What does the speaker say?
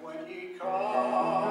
when ye come.